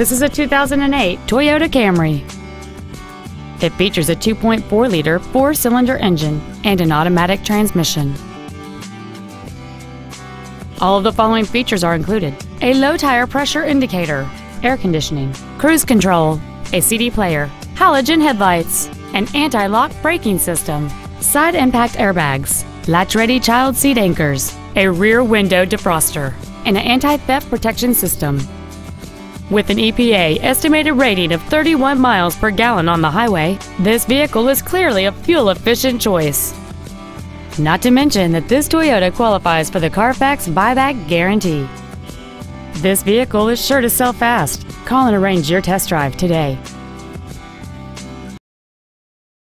This is a 2008 Toyota Camry. It features a 2.4-liter four-cylinder engine and an automatic transmission. All of the following features are included. A low tire pressure indicator, air conditioning, cruise control, a CD player, halogen headlights, an anti-lock braking system, side impact airbags, latch-ready child seat anchors, a rear window defroster, and an anti-theft protection system. With an EPA estimated rating of 31 miles per gallon on the highway, this vehicle is clearly a fuel-efficient choice. Not to mention that this Toyota qualifies for the Carfax buyback guarantee. This vehicle is sure to sell fast. Call and arrange your test drive today.